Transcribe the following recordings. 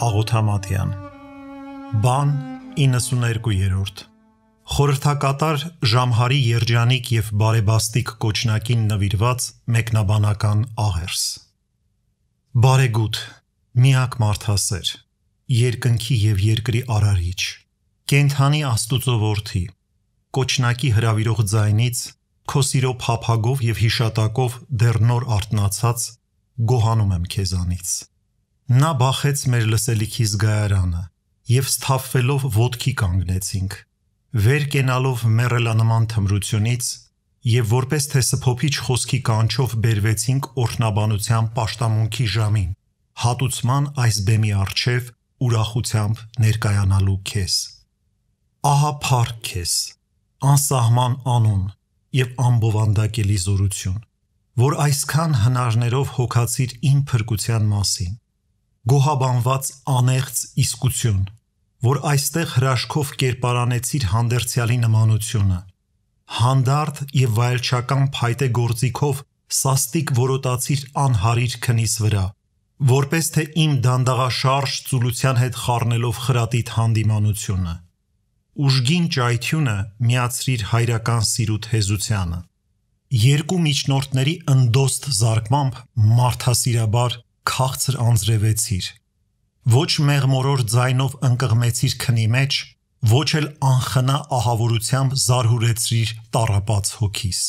Աղոթամատյան Բան 92-րդ Խորհրդակատար Ժամհարի երջանիկ եւ բարեբաստիկ կոչնակին նվիրված մեկնաբանական աղերս Բարեգութ միակ մարդասեր երկնքի եւ երկրի արարիչ կենթանի Աստուծո որդի կոչնակի հravirող ձայնից քո սիրո փափագով եւ հիշատակով դեռ նոր արթնացած գոհանում եմ քեզանից Նա բախեց մեր լսելիքի զգայարանը եւ սթափվելով ոտքի կանգնեցինք վեր կենալով մեռելանման թմրությունից եւ որպես թե սփոփիչ խոսքի կանչով բերվեցինք օրհնաբանության պաշտամունքի ժամին հատուցման այս բեմի արչև ուրախությամբ ներկայանալու քեզ ահա փառք քեզ անսահման անուն եւ ամբովանդակելի զորություն որ այսքան հնարներով հոգացիր իմ փրկության մասին գոհաբանված անեղծ իսկություն, որ այստեղ հրաշքով կերպարանեցիր հանդերձյալի նմանությունը, հանդարտ եւ վայելչական փայտե գործիքով սաստիկ որոտացիր անհարիր քնիս վրա, որպես թե իմ դանդաղաշարժ ծուլության հետ խառնելով խրատիտ հանդիմանությունը։ Ուժգին ճայթյունը միացրիր հայրական սիրուտ հեզությանը։ Երկու միջնորդների ընդոստ զարկմամբ մարդասիրաբար քաղցր անձրևեցիր։ Ոչ մեղմորոր ձայնով ընկղմեցիր քնի մեջ, ոչ էլ անխնա ահավորությամբ զարհուրեցրիր տարապած հոգիս։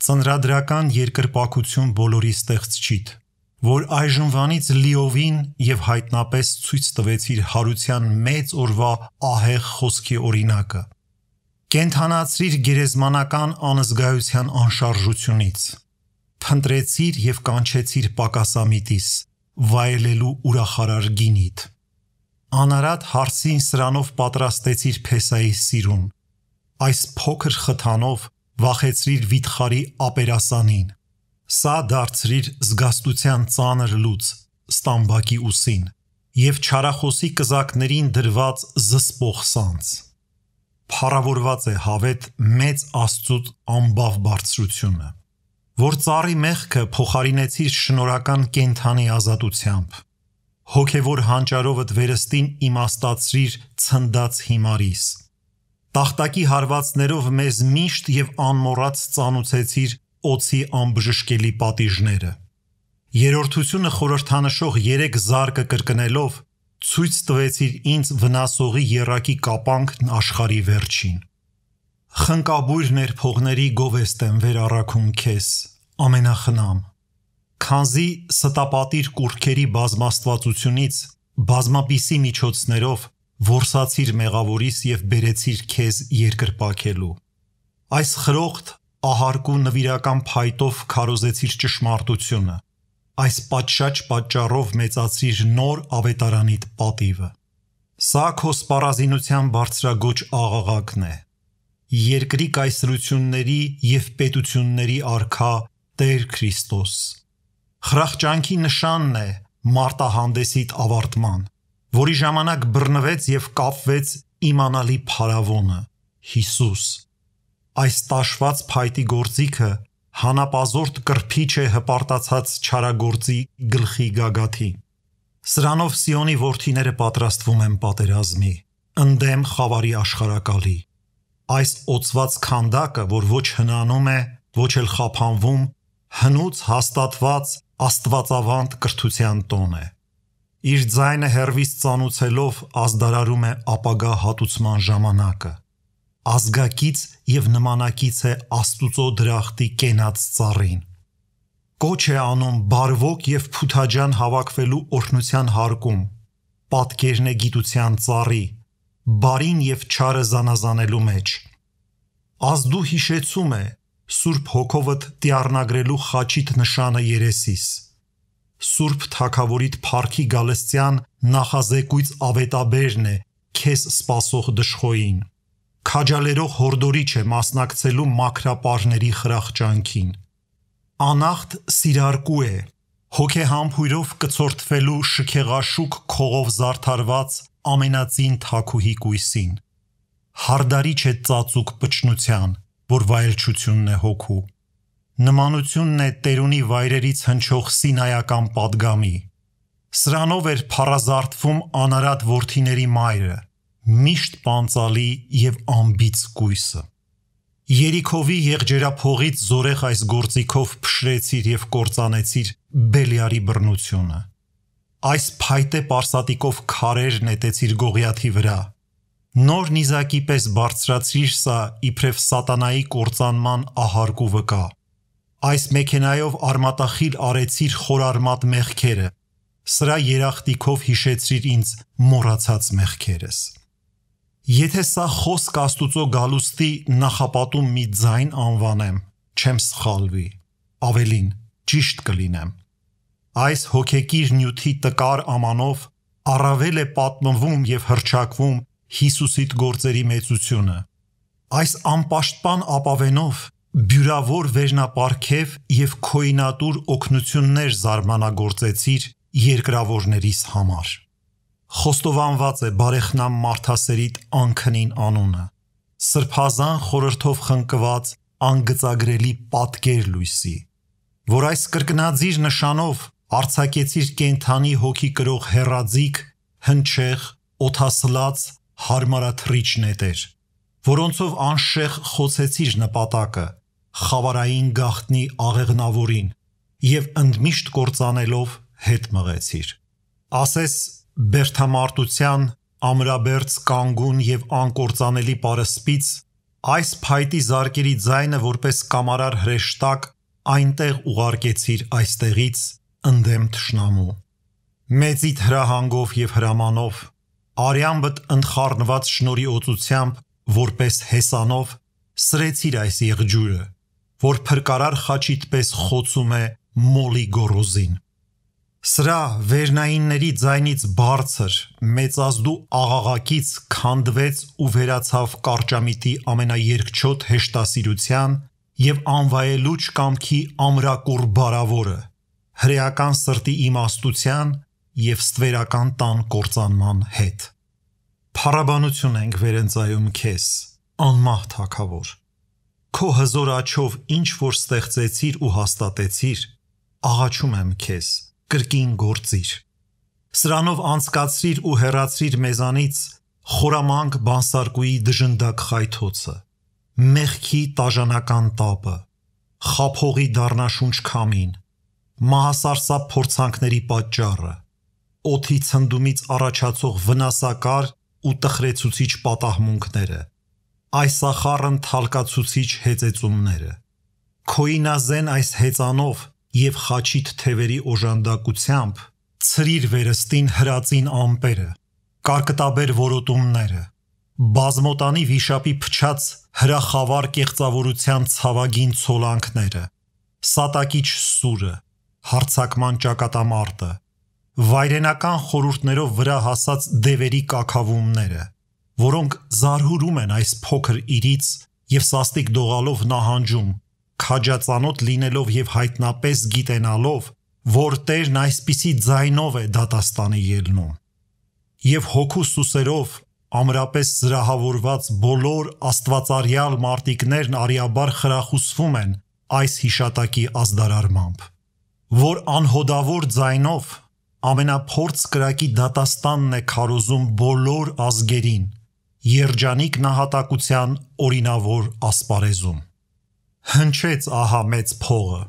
Ծնրադրական երկրպակություն բոլորի ստեղծչիդ, որ այժմվանից լիովին եւ հայտնապես ցույց տվեցիր հարության մեծ օրվա ահեղ խոսքի օրինակը։ Կենթանացրիր գերեզմանական անզգայության անշարժությունից փնտրեցիր եւ կանչեցիր պակասամիտիս վայելելու ուրախարար գինիդ անարատ հարսին սրանով պատրաստեցիր փեսայի սիրուն այս փոքր խթանով վախեցրիր վիթխարի ապերասանին սա դարձրիր զգաստության ծանր լուծ ստամբակի ուսին եւ չարախոսի կզակներին դրված զսպող սանց փառավորված է հավետ մեծ աստծուց ամբավ բարձրությունը որ ծառի մեղքը փոխարինեցիր շնորական կենթանի ազատությամբ։ Հոգևոր հանճարովդ վերստին իմաստացրիր ցնդած հիմարիս։ Տախտակի հարվածներով մեզ միշտ եւ անմոռաց ծանուցեցիր օծի անբժշկելի պատիժները։ Երորդությունը խորհրդանշող 3 զարկը կրկնելով ցույց տվեցիր ինձ վնասողի երակի կապանքն աշխարի վերջին։ Խնկաբույր ներփողների գովեստ եմ վեր առաքում քեզ, ամենախնամ։ Քանզի ստապատիր կուրքերի բազմաստվածությունից բազմապիսի միջոցներով որսացիր մեղավորիս եւ բերեցիր քեզ երկրպակելու։ Այս խրոխտ ահարկու նվիրական փայտով քարոզեցիր ճշմարտությունը։ Այս պատշաճ պատճառով մեծացրիր նոր ավետարանիդ պատիվը։ Սա քո սպառազինության բարձրագոչ աղաղակն է երկրի կայսրությունների եւ պետությունների արքա Տեր Քրիստոս։ Խրախճանքի նշանն է մարտահանդեսիդ ավարտման, որի ժամանակ բռնվեց եւ կապվեց իմանալի փարավոնը՝ Հիսուս։ Այս տաշված փայտի գործիքը հանապազորտ կրփիչ է հպարտացած չարագործի գլխի գագաթի։ Սրանով Սիոնի ворթիները պատրաստվում են պատերազմի, ընդդեմ խավարի աշխարակալի։ Այս օծված քանդակը, որ ոչ հնանում է, ոչ էլ խափանվում, հնուց հաստատված աստվածավանդ կրթության տոն է։ Իր ձայնը հերվից ծանուցելով ազդարարում է ապագա հատուցման ժամանակը։ Ազգակից եւ նմանակից է Աստուծո դրախտի կենաց ծառին։ Կոչ է անում բարվոք եւ փութաջան հավաքվելու օրհնության հարկում։ Պատկերն է գիտության ծառի, բարին եւ չարը զանազանելու մեջ։ Ազդու հիշեցում է Սուրբ հոգովդ դիառնագրելու խաչիտ նշանը երեսիս։ Սուրբ Թագավորիդ Փարքի Գալստյան նախազեկույց ավետաբերն է քեզ սпасող դժխոյին։ Քաջալերող հորդորիչ է մասնակցելու մակրապարների խրախճանքին։ Անախտ սիրարկու է հոգեհամբույրով կծորթվելու շքեղաշուկ քողով զարդարված ամենածին թակուհի կույսին։ Հարդարիչ է ծածուկ պճնության, որ վայելչությունն է հոգու։ Նմանությունն է Տերունի վայրերից հնչող Սինայական падգամի։ Սրանով էր փառազարթվում անարատ worthiների մայրը, միշտ պանծալի եւ ամբից կույսը։ Երիքովի եղջերափողից զորեղ այս գործիքով փշրեցիր եւ կործանեցիր Բելիարի բռնությունը։ Այս փայտե պարսատիկով քարեր նետեցիր Գողիաթի վրա։ Նոր նիզակի պես բարձրացրիր սա իբրև սատանայի կործանման ահարգու վկա։ Այս մեքենայով արմատախիլ արեցիր խորարմատ մեղքերը, սրա երախտիկով հիշեցրիր ինձ մոռացած մեղքերս։ Եթե սա խոսք Աստուծո գալուստի նախապատում մի ձայն անվանեմ, չեմ սխալվի, ավելին ճիշտ կլինեմ։ Այս հոգեկիր նյութի տկար ամանով առավել է պատմվում եւ հրճակվում Հիսուսիդ գործերի մեծությունը։ Այս անպաշտպան ապավենով բյուրավոր վերնապարքև եւ քոյնատուր օգնություններ զարմանագործեցիր երկրավորներիս համար։ Խոստովանված է բարեխնամ Մարթասերիտ անքնին անունը։ Սրբազան խորհրդով խնկված անգծագրելի պատկեր լույսի, որ այս կրկնաձիր նշանով արցակեցիր կենթանի հոգի կրող հերաձիկ, հնչեղ, օթասլած, հարմարաթրիչ նետեր, որոնցով անշեղ խոցեցիր նպատակը, խավարային գախտնի աղեղնավորին եւ ընդմիշտ կործանելով հետ մղեցիր։ Ասես Բերթամարտության ամրաբերց կանգուն եւ անկործանելի պարսպից այս փայտի զարկերի ձայնը որպես կամարար հրեշտակ այնտեղ ուղարկեցիր այստեղից ընդեմ թշնամու մեծիդ հրահանգով եւ հրամանով արյամբդ ընդխառնված շնորի օծությամբ որպես հեսանով սրեցիր այս եղջյուրը որ փրկարար խաչիդ պես խոցում է մոլի գորոզին Սրա վերնայինների ձայնից բարձր մեծազդու աղաղակից քանդվեց ու վերացավ կարճամիտի ամենաերկչոտ հեշտասիրության եւ անվայելուչ կամքի ամրակուր բարավորը հրեական սրտի իմաստության եւ ստվերական տան կործանման հետ Փարաբանություն ենք վերընծայում քեզ անմահ թակավոր քո հզոր աչով ինչ որ ստեղծեցիր ու հաստատեցիր աղաչում եմ քեզ կրկին գործիր։ Սրանով անցկացրիր ու հեռացրիր մեզանից խորամանկ բանսարկուի դժնդակ խայթոցը, մեղքի տաժանական տապը, խափողի դառնաշունչ քամին, մահասարսափ փորձանքների պատճառը, օթի ցնդումից առաջացող վնասակար ու տխրեցուցիչ պատահմունքները, այս ախառն թալկացուցիչ հեծեծումները, քոինազեն այս հեծանով եւ խաչիտ թևերի օժանդակությամբ ծրիր վերստին հրածին ամպերը, կարկտաբեր որոտումները, բազմոտանի վիշապի փչած հրախավար կեղծավորության ցավագին ցոլանքները, սատակիչ սուրը, հարցակման ճակատամարտը, վայրենական խորուրդներով վրա հասած դևերի կակավումները, որոնք զարհուրում են այս փոքր իրից եւ սաստիկ դողալով նահանջում քաջածանոթ լինելով եւ հայտնապես գիտենալով, որ Տերն այսպիսի ձայնով է դատաստանի ելնում։ Եվ հոգու սուսերով ամրապես զրահավորված բոլոր աստվածարյալ մարտիկներն արիաբար խրախուսվում են այս հիշատակի ազդարարմամբ, որ անհոդավոր ձայնով ամենափորձ կրակի դատաստանն է քարոզում բոլոր ազգերին, երջանիկ նահատակության օրինավոր ասպարեզում հնչեց ահա մեծ փողը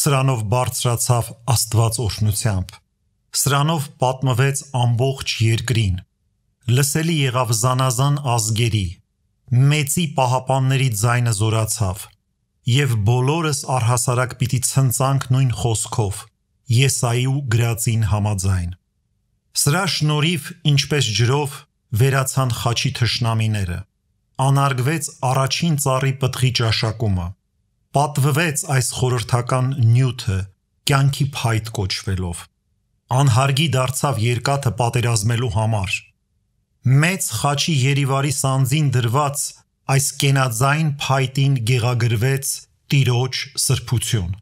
սրանով բարձրացավ աստված օրհնությամբ սրանով պատմվեց ամբողջ երկրին լսելի եղավ զանազան ազգերի մեծի պահապանների ձայնը զորացավ եւ բոլորս առհասարակ պիտի ցնցանք նույն խոսքով Եսայու գրածին համաձայն սրա շնորհիվ ինչպես ջրով վերացան խաչի թշնամիները անարգվեց առաջին ծառի պտղի ճաշակումը պատվվեց այս խորհրդական նյութը կյանքի փայտ կոչվելով անհարգի դարձավ երկաթը պատերազմելու համար մեծ խաչի Երիվարի սանձին դրված այս կենաձայն փայտին գեղագրվեց տիրոջ սրբություն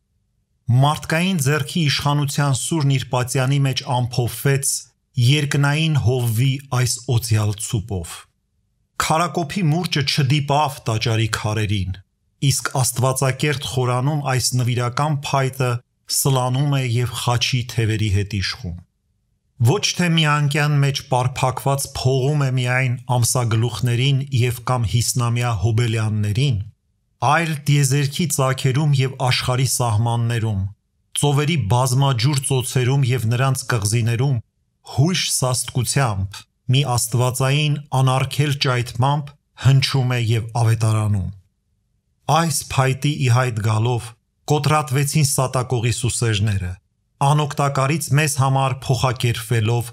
մարդկային ձեռքի իշխանության սուրն իր պատյանի մեջ ամփոփվեց երկնային հովվի այս օցիալ ցուպով քարակոփի մուրճը չդիպավ տաճարի քարերին իսկ Աստվածակերտ խորանում այս նվիրական փայտը սլանում է եւ խաչի թևերի հետ իշխում։ Ոչ թե մի անկյան մեջ պարփակված փողում է միայն ամսագլուխներին եւ կամ հիսնամյա հոբելյաններին, այլ դիեզերքի ցակերում եւ աշխարի սահմաններում, ծովերի բազմաջուր ծոցերում եւ նրանց կղզիներում հույժ սաստկությամբ մի աստվածային անարգել ճայթմամբ հնչում է եւ ավետարանում։ Այս փայտի ի հայտ գալով կոտրատվեցին սատակողի սուսերները անօգտակարից մեզ համար փոխակերպվելով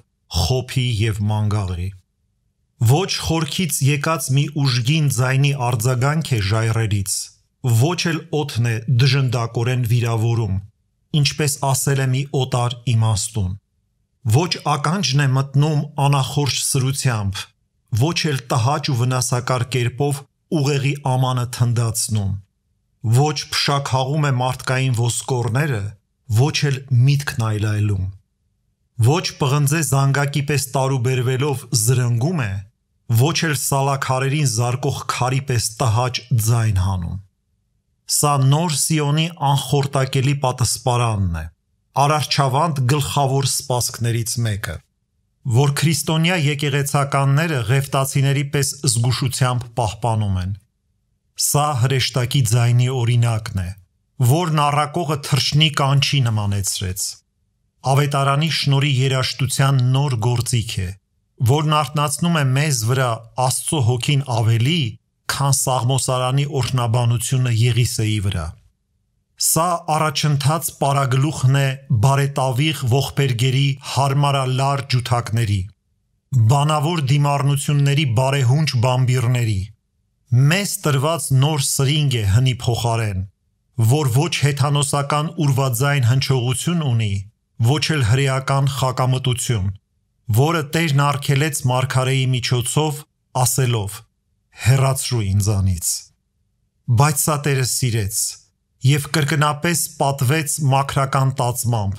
խոփի եւ մանգաղի։ Ոչ խորքից եկած մի ուժգին ձայնի արձագանք է ժայռերից, ոչ էլ օթն է դժնդակորեն վիրավորում, ինչպես ասել է մի օտար իմաստուն։ Ոչ ականջն է մտնում անախորժ սրությամբ, ոչ էլ տհաճ ու վնասակար կերպով ուղեղի ամանը թնդացնում։ Ոչ փշակաղում է մարդկային ոսկորները, ոչ էլ միտքն այլայլում։ Ոչ պղնձե զանգակի պես տարուբերվելով զրնգում է, ոչ էլ սալաքարերին զարկող քարի պես տհաճ ձայն հանում։ Սա նոր Սիոնի անխորտակելի պատասպարանն է։ Արարչավանդ գլխավոր սպասքներից մեկը, որ քրիստոնյա եկեղեցականները ղևտացիների պես զգուշությամբ պահպանում են։ Սա հրեշտակի ձայնի օրինակն է, որն առակողը թրջնի կանչի նմանեցրեց։ Ավետարանի շնորի երաշտության նոր գործիք է, որն արտնացնում է մեզ վրա Աստծո հոգին ավելի, քան Սաղմոսարանի օրհնաբանությունը Եղիսեի վրա։ Սա առաջընթաց պարագլուխն է բարետավիղ ողբերգերի հարմարալար ջութակների, բանավոր դիմառնությունների բարեհունչ բամբիրների։ Մեզ տրված նոր սրինգ է հնի փոխարեն, որ ոչ հեթանոսական ուրվաձայն հնչողություն ունի, ոչ էլ հրեական խակամտություն, որը Տերն արգելեց Մարգարեի միջոցով, ասելով. հեռացրու ինձանից։ Բայց սա Տերը սիրեց եւ կրկնապես պատվեց մակրական տածմամբ,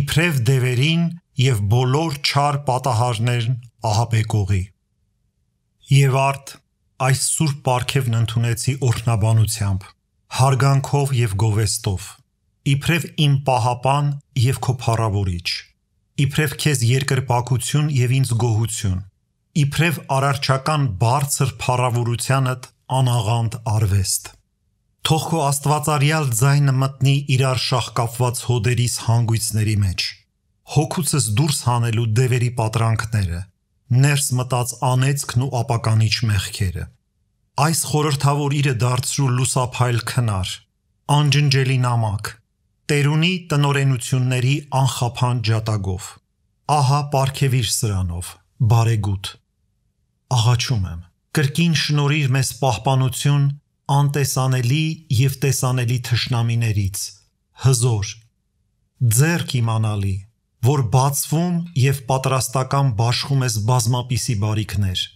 իբրև դևերին եւ բոլոր չար պատահարներն ահաբեկողի։ Եվ արդ այս սուրբ պարգևն ընդունեցի օրհնաբանությամբ հարգանքով եւ գովեստով իբրև իմ պահապան եւ քո փառավորիչ իբրև քեզ երկրպագություն եւ ինձ գոհություն իբրև արարչական բարձր փառավորությանդ անաղանդ արվեստ թող քո աստվածարյալ ձայնը մտնի իրար շահկապված հոդերիս հանգույցների մեջ հոգուցս դուրս հանելու դևերի պատրանքները ներս մտած անեծքն ու ապականիչ մեղքերը Այս խորհրդավոր իրը դարձրու լուսափայլ քնար, անջնջելի նամակ, Տերունի տնորենությունների անխափան ջատագով։ Ահա ապարքևիր սրանով, բարեգութ։ Աղաչում եմ, կրկին շնորիր մեզ պահպանություն անտեսանելի եւ տեսանելի թշնամիներից, հզոր, ձերք իմանալի, որ բացվում եւ պատրաստական բաշխում ես բազմապիսի բարիքներ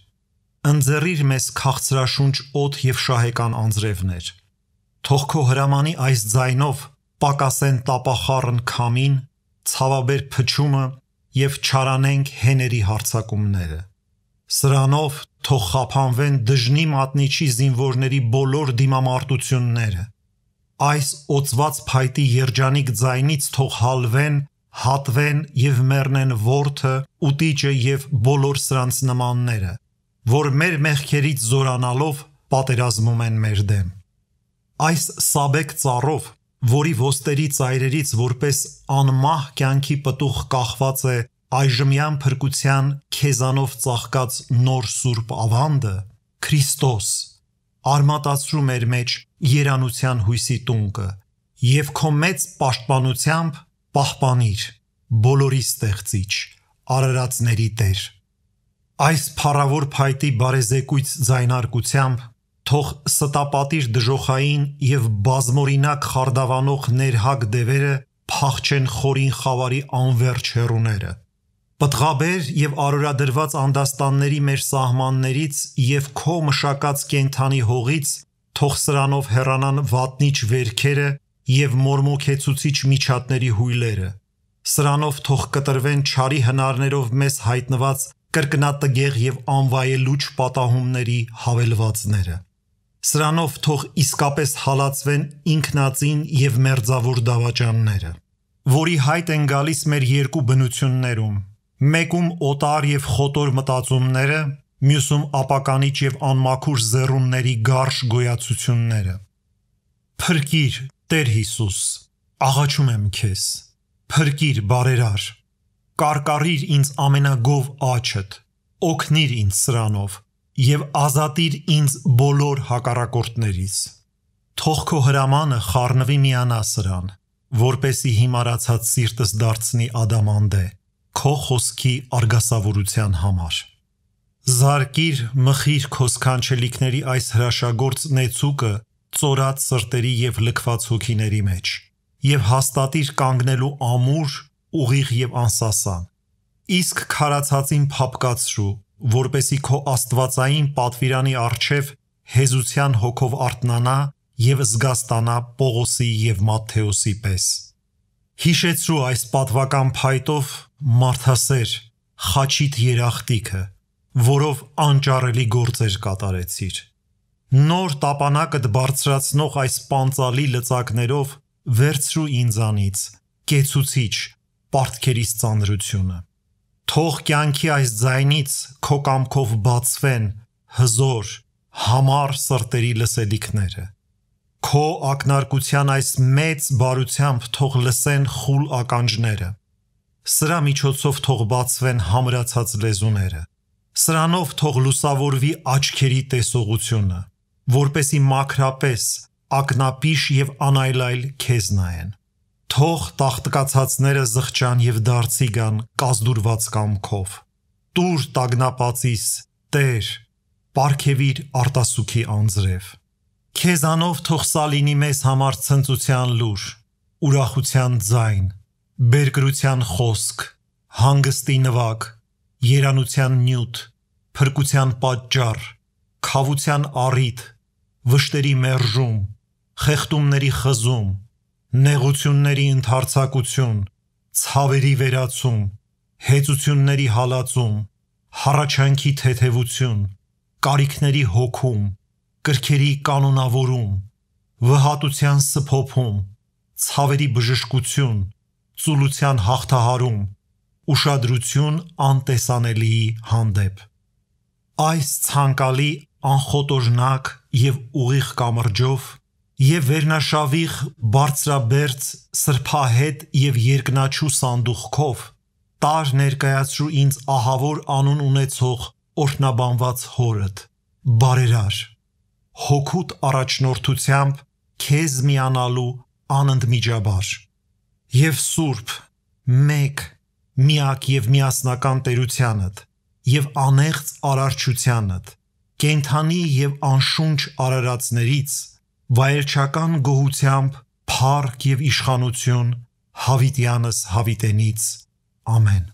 Ընձեռիր մեզ քաղցրաշունչ օդ եւ շահեկան անձրևներ։ Թող քո հրամանի այս ձայնով պակասեն տապախառն քամին, ցավաբեր փչումը եւ չարանենք հեների հարցակումները։ Սրանով թող խափանվեն դժնի մատնիչի զինվորների բոլոր դիմամարտությունները։ Այս օծված փայտի երջանիկ ձայնից թող հալվեն, հատվեն եւ մեռնեն worth-ը, ուտիճը եւ բոլոր սրանց նմանները որ մեր մեղքերից զորանալով պատերազմում են մեր դեմ։ Այս սաբեկ ծառով, որի ոստերի ծայրերից որպես անմահ կյանքի պտուղ կախված է այժմյան փրկության քեզանով ծաղկած նոր սուրբ ավանդը, Քրիստոս, արմատացրու մեր մեջ երանության հույսի տունկը եւ քո մեծ պաշտպանությամբ պահպանիր բոլորի ստեղծիչ, արարածների Տեր Այս փառավոր փայտի բարեզեկույց ձայնարկությամբ թող ստապատիր դժոխային եւ բազմորինակ խարդավանող ներհակ դևերը փախչեն խորին խավարի անverջ հերուները։ Պտղաբեր եւ արորադրված անդաստանների մեր սահմաններից եւ քո մշակած կենթանի հողից թող սրանով հեռանան վատնիչ վերքերը եւ մորմոքեցուցիչ միջատների հույլերը։ Սրանով թող կտրվեն ճարի հնարներով մեզ հայտնված կրկնատգեղ եւ անվայելուչ պատահումների հավելվածները։ Սրանով թող իսկապես հալածվեն ինքնածին եւ մերձավոր դավաճանները, որի հայտ են գալիս մեր երկու բնություններում՝ մեկում օտար եւ խոտոր մտածումները, մյուսում ապականիչ եւ անմաքուր զերունների գարշ գոյացությունները։ Փրկիր, Տեր Հիսուս, աղաչում եմ քեզ։ Փրկիր, բարերար։ Կարկառիր ինձ ամենագով աչդ, օգնիր ինձ սրանով եւ ազատիր ինձ բոլոր հակառակորդներից։ Թող քո հրամանը խառնվի միանա սրան, որպեսի հիմարացած սիրտս դարձնի ադամանդե քո խոսքի արգասավորության համար։ Զարկիր մխիր քո սքանչելիքների այս հրաշագործ նեցուկը ծորած սրտերի եւ լքված հոգիների մեջ եւ հաստատիր կանգնելու ամուր, ուղիղ եւ անսասան։ Իսկ քարացածին փապկացրու, որպեսի քո աստվածային պատվիրանի արչև հեզության հոգով արտնանա եւ զգաստանա Պողոսի եւ Մատթեոսի պես։ Հիշեցրու այս պատվական փայտով մարդասեր խաչիտ երախտիկը, որով անճարելի գործեր կատարեցիր։ Նոր տապանակդ բարձրացնող այս պանցալի լծակներով վերցրու ինձանից կեցուցիչ պարտքերիս ծանրությունը։ Թող կյանքի այս ձայնից քո կամքով բացվեն հզոր, համառ սրտերի լսելիքները Քո ակնարկության այս մեծ բարությամբ թող լսեն խուլ ականջները։ Սրա միջոցով թող բացվեն համրացած լեզուները։ Սրանով թող լուսավորվի աչքերի տեսողությունը, որպեսի մակրապես ակնապիշ եւ անայլայլ քեզ նայեն։ Թող տախտկացածները զղջան եւ դարձի գան կազդուրված կամքով։ Տուր տագնապացիս, Տեր, ապարքեվիր արտասուքի անձրև։ Քեզանով թող սա լինի մեզ համար ցնծության լուր, ուրախության ձայն, բերկրության խոսք, հանգստի նվակ, երանության նյութ, փրկության պատճառ, խավության առիթ, վշտերի մերժում, խեղտումների խզում, նեղությունների ընդարձակություն, ցավերի վերացում, հեծությունների հալածում, հառաչանքի թեթևություն, կարիքների հոգում, կրքերի կանոնավորում, վհատության սփոփում, ցավերի բժշկություն, ծուլության հաղթահարում, ուշադրություն անտեսանելիի հանդեպ։ Այս ցանկալի անխոտորնակ եւ ուղիղ կամրջով եւ վերնաշավիղ բարձրաբերց սրբահետ եւ երկնաչու սանդուղքով տար ներկայացրու ինձ ահավոր անուն ունեցող օրհնաբանված հորդ. Բարերար հոգուտ առաջնորդությամբ քեզ միանալու անընդմիջաբար եւ սուրբ մեկ միակ եւ միասնական տերությանդ եւ անեղծ արարչությանդ կենթանի եւ անշունչ արարածներից վայելչական գոհությամբ փառք եւ իշխանություն հավիտյանս հավիտենից ամեն